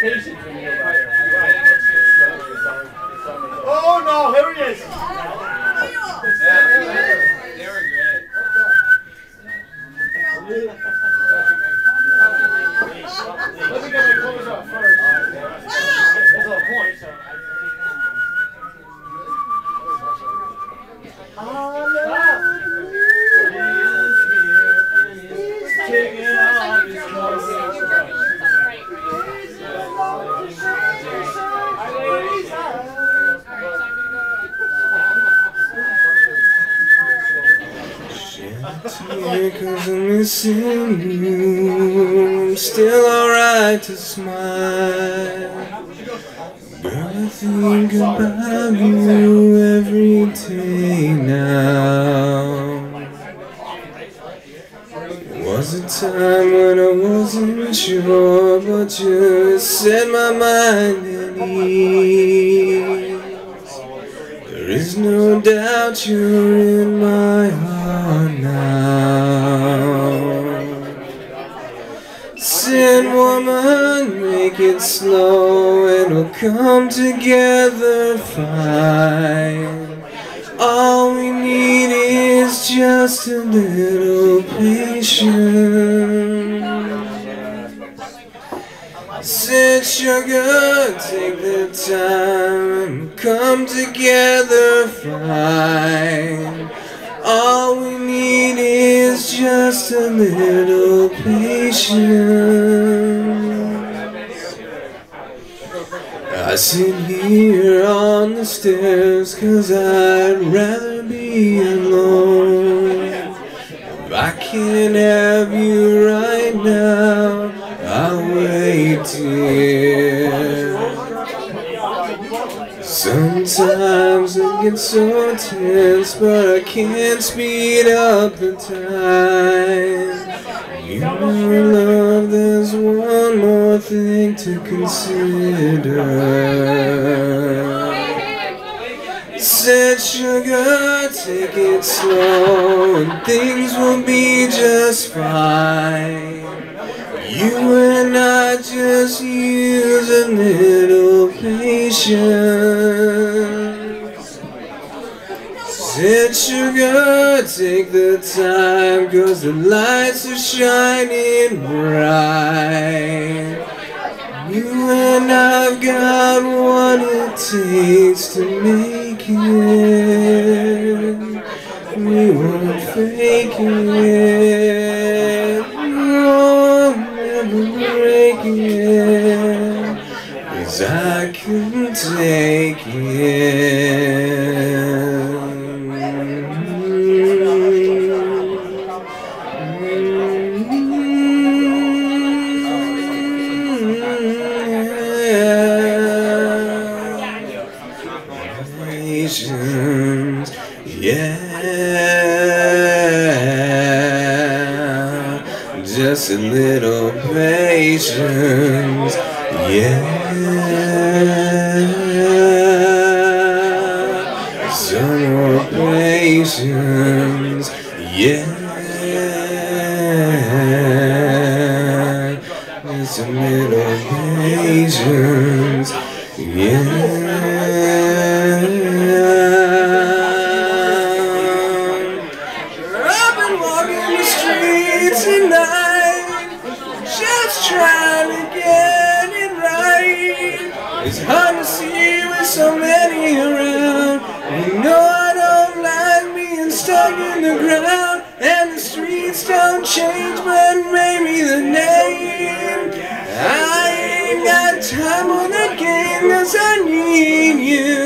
manifestation from you. Oh no, here it is. Yeah, they're great. Cause I'm missing you. I'm Still alright to smile. Girl, I think about you every day now. Was a time when I wasn't sure But you set my mind at ease There is no doubt you're in my heart now. Sin woman, make it slow and we'll come together fine. All we need is just a little patience Said sugar, take the time and come together fine. All we need is just a little patience. I sit here on the stairs cause I'd rather be alone. If I can't have you Sometimes it gets so tense, but I can't speed up the time. You love, there's one more thing to consider. Said sugar, take it slow, and things will be just fine. You and I just use a little patience. Said sugar, take the time, cause the lights are shining bright. You and I've got what it takes to make it. We won't fake it. Break it. Cause I couldn't take it. Just a little patience, yeah. Some more patience, yeah. Just a little patience, yeah. I've been walking the streets tonight, trying to get it right. It's hard to see with so many around. You know I don't like being stuck in the ground, and the streets don't change, but maybe the name. I ain't got time for that game, cause I need you.